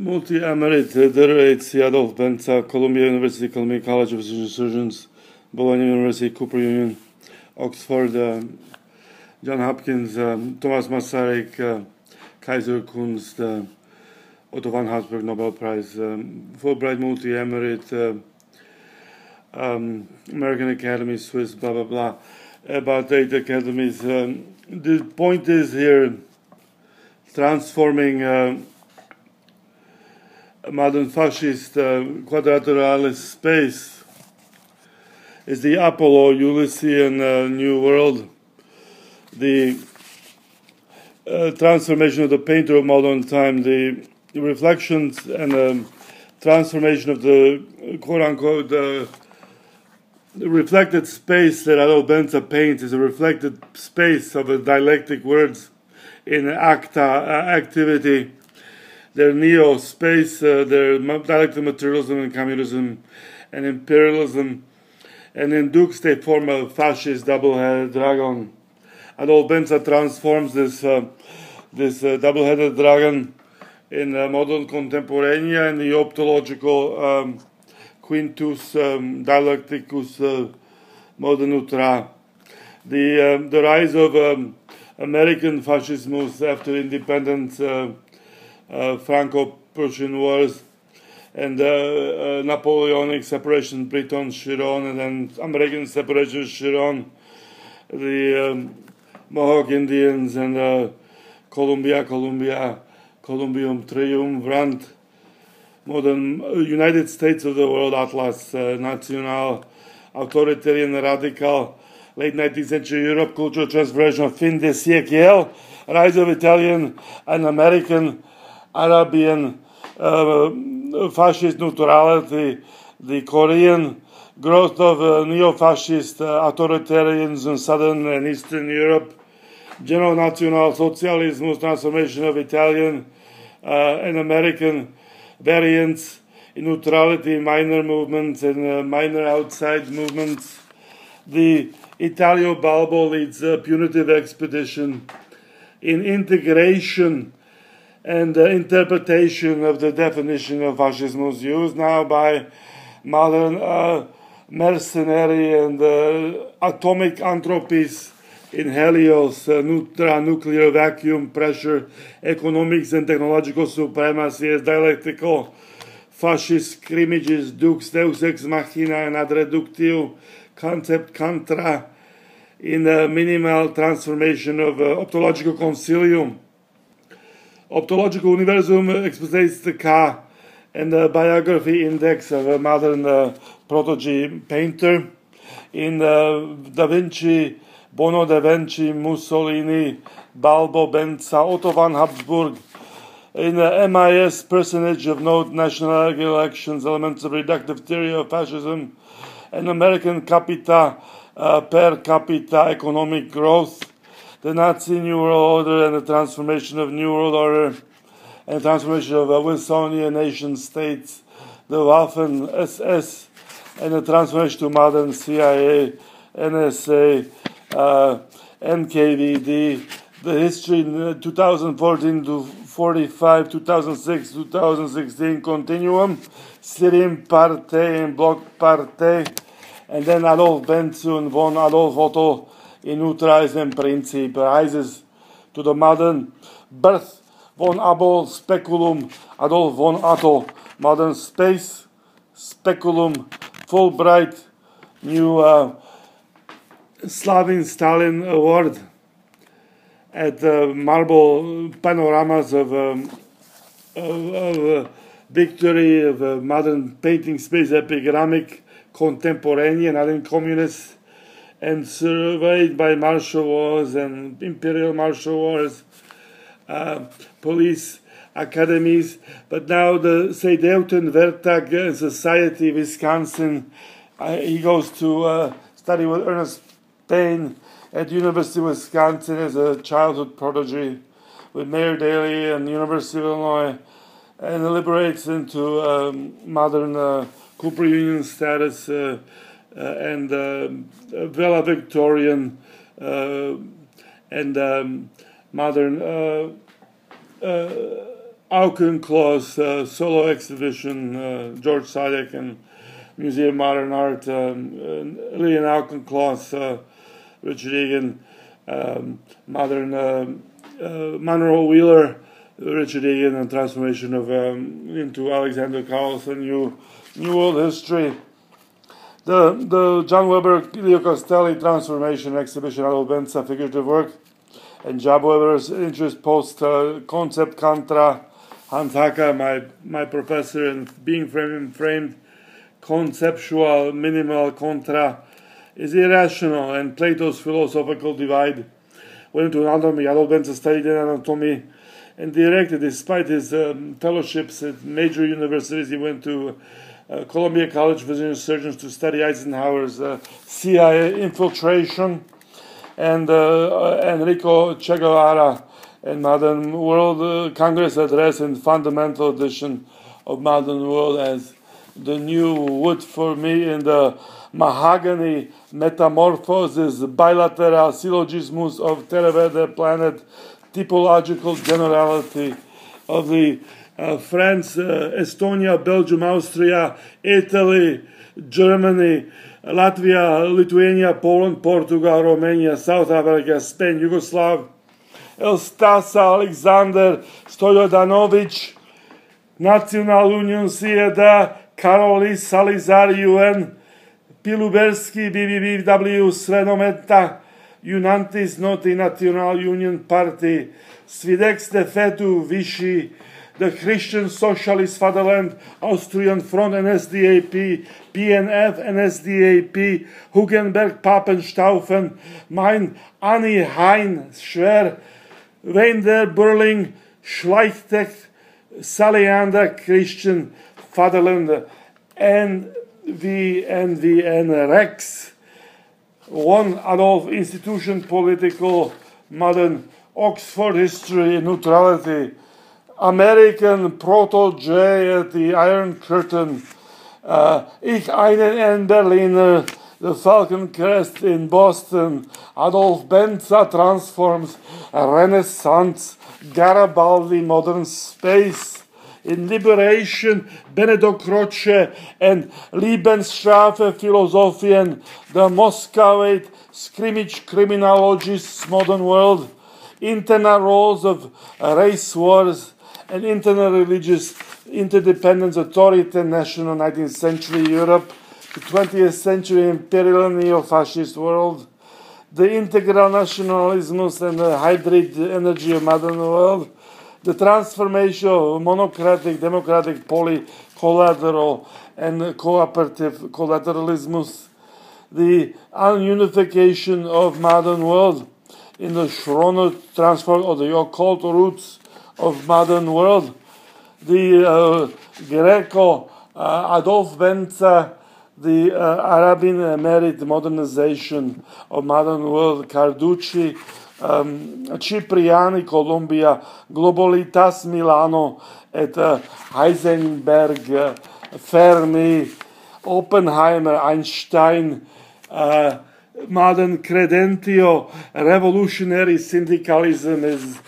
Multi-emerit Derivate Adolf Benza, Columbia University, Columbia College of Surgeons, Bologna University, Cooper Union, Oxford, uh, John Hopkins, um, Thomas Masaryk, uh, Kaiser Kunst, uh, Otto von Habsburg Nobel Prize, um, Fulbright Multi-Emerit, uh, um, American Academy, Swiss, blah, blah, blah, about eight academies. Um, the point is here transforming uh, modern fascist uh, quadrilateral space is the Apollo Ulyssian uh, New World, the uh, transformation of the painter of modern time, the reflections and um, transformation of the quote unquote the reflected space that Adolf Benza paints is a reflected space of the dialectic words in acta uh, activity their neo space, uh, their dialectical materialism and communism and imperialism. And in Dukes, they form a fascist double-headed dragon. Adolf Benza transforms this uh, this uh, double-headed dragon in modern contemporanea and the optological um, quintus um, dialecticus uh, modern ultra. The, um, the rise of um, American fascism after independence uh, uh, Franco-Prussian wars and uh, uh, Napoleonic separation, Britain, Chiron, and then American separation, Chiron, the um, Mohawk Indians, and uh, Columbia, Columbia, Columbium Triumvirant, modern United States of the World Atlas, uh, National, authoritarian, radical, late 19th century Europe, cultural transformation, fin de siècle, rise of Italian and American Arabian uh, fascist neutrality, the Korean growth of uh, neo-fascist uh, authoritarians in southern and eastern Europe, general national socialism, transformation of Italian and American variants, neutrality, minor movements and minor outside movements. The Italo Balbo leads a punitive expedition in integration and the interpretation of the definition of fascism was used now by modern uh, mercenary and uh, atomic anthropies in Helios, uh, nuclear vacuum pressure, economics and technological supremacy as dialectical fascist scrimmages, dux deus ex machina and ad reductio concept contra in the minimal transformation of uh, optological concilium Optological Universum exposed the car and the biography index of a modern uh, protege painter. In uh, Da Vinci, Bono da Vinci, Mussolini, Balbo, Benza, Otto von Habsburg, in the MIS personage of note, national elections, elements of reductive theory of fascism, and American capita, uh, per capita economic growth, the Nazi New World Order and the transformation of New World Order and the transformation of a Wilsonian nation states, the Waffen SS, and the transformation to modern CIA, NSA, uh, NKVD, the history in 2014 to 45, 2006, 2016 continuum, Sirim Parte and Block Parte, and then Adolf Benson, von Adolf Otto, in utilizing principle rises to the modern birth von Abel speculum Adolf von Otto modern space speculum Fulbright new uh, Slavin Stalin award at the marble panoramas of, um, of, of uh, victory of uh, modern painting space epigrammic contemporanean and communist and surveyed by martial laws and imperial martial wars, uh, police academies. But now the Seidelton Wertag Society, Wisconsin, uh, he goes to uh, study with Ernest Payne at University of Wisconsin as a childhood prodigy with Mayor Daley and University of Illinois, and liberates into um, modern uh, Cooper Union status uh, and um, Villa Victorian uh, and um, modern uh, Auchincloss uh, solo exhibition, uh, George Sadek and Museum of Modern Art, um, uh, Lillian Auchincloss, uh, Richard Egan, um, modern uh, uh, Monroe Wheeler, Richard Egan, and transformation of um, into Alexander Carlson, new New World History. The the John Weber Leo Castelli transformation exhibition at Benza figurative work, and Job Weber's interest post uh, concept contra Hans Haacke, my my professor in being framed framed conceptual minimal contra is irrational and Plato's philosophical divide went into anatomy. Adolf Benza studied anatomy and directed, despite his um, fellowships at major universities, he went to uh, Columbia College Physician Surgeons to study Eisenhower's uh, CIA infiltration and uh, Enrico Che Guevara and Modern World uh, Congress Address and Fundamental Edition of Modern World as the new wood for me in the mahogany metamorphosis bilateral syllogismus of Theravada planet typological generality of the uh, France, uh, Estonia, Belgium, Austria, Italy, Germany, Latvia, Lithuania, Poland, Portugal, Romania, South Africa, Spain, Yugoslavia, Elstasa, Alexander Stojadanovic, National Union CEDA, Karolis Salizar UN, Piluberski, BBBW, Srenometa, Unantis Noti National Union Party, Svidex de Fetu Vichy, the Christian Socialist Fatherland, Austrian Front and SDAP, PNF and SDAP, Hugenberg Papenstaufen, Mein Annie Hein Schwer, Wender Burling, Schleichtech, Saliander Christian Fatherland, NVNVN Rex, one Adolf Institution Political Modern Oxford History Neutrality, American Proto J at the Iron Curtain, uh, Ich einen in Berliner, the Falcon Crest in Boston, Adolf Benza transforms Renaissance, Garibaldi modern space, in Liberation, Benedetto Croce, and Lebensstrafe Philosophien, the Muscovite scrimmage criminologists, modern world, internal roles of race wars, and internal religious interdependence, authority, national 19th century Europe, the 20th century imperial neo-fascist world, the integral nationalisms and the hybrid energy of modern world, the transformation of monocratic, democratic, poly, collateral, and cooperative collateralismus, the ununification of modern world in the Schroner transform of the occult roots of modern world, the uh, Greco uh, Adolf Benza, the uh, Arabian merit modernization of modern world, Carducci, um, Cipriani, Colombia, Globalitas, Milano, et uh, Heisenberg, uh, Fermi, Oppenheimer, Einstein, uh, modern credentio, revolutionary syndicalism is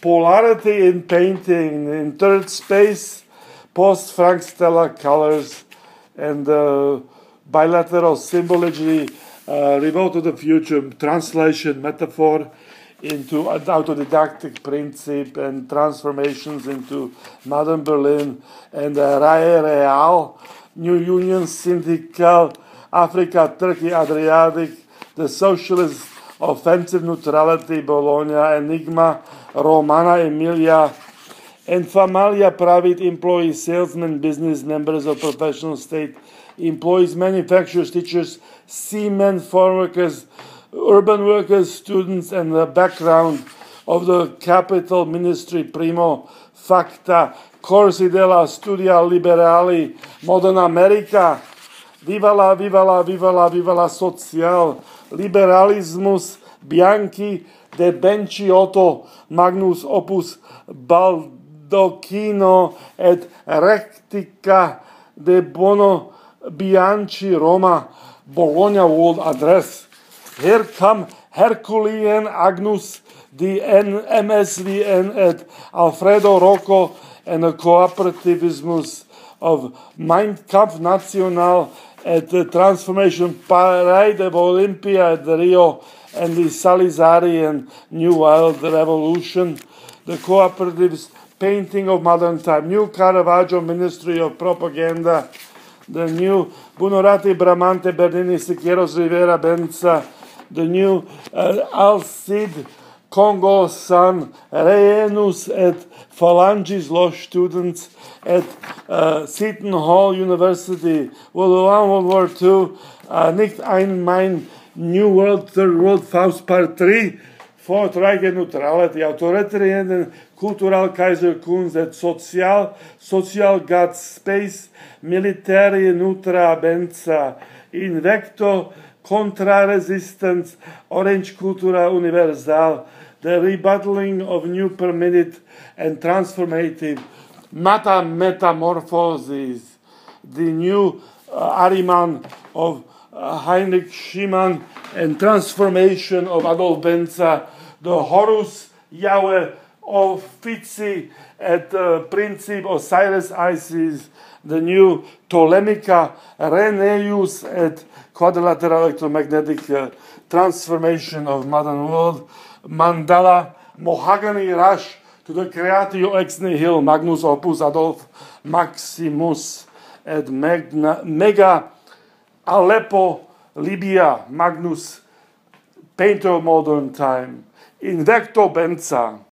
polarity in painting, in third space, post Frank Stella colors, and uh, bilateral symbology, uh, to the future, translation, metaphor, into autodidactic principle and transformations into modern Berlin and uh, Rae Real, New Union Syndical, Africa, Turkey, Adriatic, the Socialist Offensive Neutrality, Bologna, Enigma, Romana, Emilia, and Familia, private employees, salesmen, business members of professional state, employees, manufacturers, teachers, seamen, farm workers, urban workers, students, and the background of the capital ministry primo facta. Corsi della studia liberali modern America. Viva la viva la viva la viva la social liberalismus. Bianchi de Benciotto magnus opus baldocchino et rectica de bono bianchi Roma Bologna World Address. Here come Herculean Agnus, the MSVN at Alfredo Rocco and a cooperativismus of Mein Kampf National at the Transformation Parade of Olympia at Rio and the Salazarian New World Revolution, the cooperatives painting of modern time, new Caravaggio Ministry of Propaganda, the new Buonarroti Bramante Bernini Siqueiros Rivera Benza, the new uh, Congo San Reenus at Phalanges Law students at uh, Seton Hall University, World War One, World War II, uh, Nicht ein Mein New World, Third World, Faust Part 3, Fourth Reich Neutrality, Authoritarian Cultural Kaiser Kunst et Sozial, Social God Space, Military Nutra Benza, Invecto, Contra-Resistance, Orange Cultura Universal, the rebuttling of new permitted and transformative meta metamorphoses, the new uh, Ariman of Heinrich Schliemann and transformation of Adolf Benza, the Horus Yahweh of Fitzi at the Principe Osiris Isis, the new Ptolemica Reneus at quadrilateral electromagnetic uh, transformation of modern world, Mandala, Mahogany Rush to the Creatio Ex Nihil, Magnus Opus Adolf Maximus, at Magna, Mega Aleppo, Libya, Magnus, Painter Modern Time, Invecto Benza,